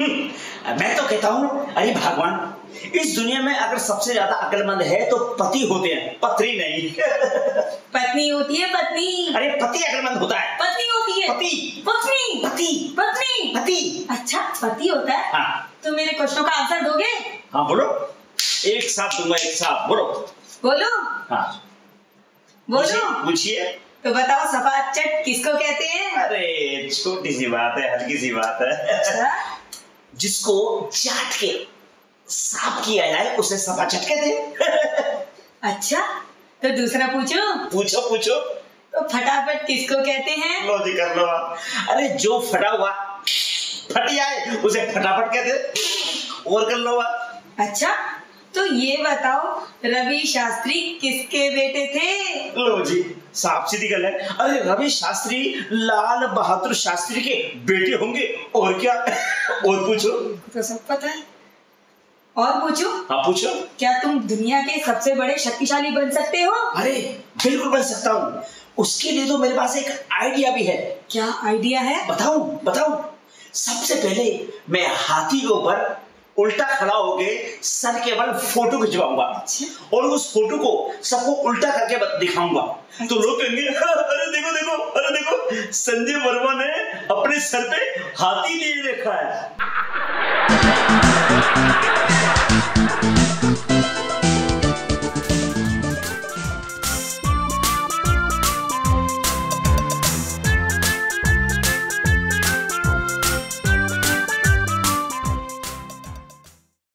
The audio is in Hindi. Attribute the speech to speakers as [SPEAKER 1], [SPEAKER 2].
[SPEAKER 1] हम्म, मैं तो कहता हूँ अरे भगवान इस दुनिया में अगर सबसे ज़्यादा अकलमंद है तो पति होते हैं पत्नी नहीं।
[SPEAKER 2] पत्नी होती है पत्नी।
[SPEAKER 1] अरे पति अकलमंद होता है।
[SPEAKER 2] पत्नी होती है।
[SPEAKER 1] पति।
[SPEAKER 2] पत्नी।
[SPEAKER 1] पति।
[SPEAKER 2] पत्नी।
[SPEAKER 1] पति।
[SPEAKER 2] अच्छा पति होता है?
[SPEAKER 1] हाँ।
[SPEAKER 2] तो मेरे क्वेश्चनों का आंसर दोगे?
[SPEAKER 1] हाँ बोलो। एक साथ दूँगा एक साथ बोलो।
[SPEAKER 2] बोलो।
[SPEAKER 1] हाँ।
[SPEAKER 2] बोलो।
[SPEAKER 1] पूछिए।
[SPEAKER 2] तो बताओ सफ़ा चट किसको कहते हैं?
[SPEAKER 1] अरे छोटी सी बात है हल्की सी बात है।
[SPEAKER 2] अच्छा।
[SPEAKER 1] जिसको चाट के साफ़ किया जाए उसे सफ़ा चट कहते हैं।
[SPEAKER 2] अच्छा तो दूसरा पूछो।
[SPEAKER 1] पूछो पूछो।
[SPEAKER 2] तो फटाफट किसको कहते हैं?
[SPEAKER 1] लो जी कर लो अरे जो फटा हुआ फट जाए उसे फटाफट कहते हैं। और कर लो।
[SPEAKER 2] अच्छा तो ये बताओ रवि शास्त्री किसके बेटे थे?
[SPEAKER 1] लो जी। साफ़ सीधी गल है। अरे रवि शास्त्री लाल बहादुर शास्त्री के बेटे होंगे और क्या? और पूछो।
[SPEAKER 2] तो सब पता है। और पूछो।
[SPEAKER 1] हाँ पूछो।
[SPEAKER 2] क्या तुम दुनिया के सबसे बड़े शक्तिशाली बन सकते हो?
[SPEAKER 1] अरे बिल्कुल बन सकता हूँ। उसके लिए तो मेरे पास एक आइडिया भी है।
[SPEAKER 2] क्या आइडिया है?
[SPEAKER 1] बताऊँ बताऊँ। सबसे पहले मैं हाथी के ऊपर उल्टा खड़ा होके सर के बल फ़ोटो खिंचवाऊँगा। और उस फ़ोटो को सबको उल्टा करके दिखाऊँगा। तो लोग कहेंगे, अरे देखो देखो, अरे देखो, संजय वर्मा ने अपने सर पे हाथी लिए रखा है।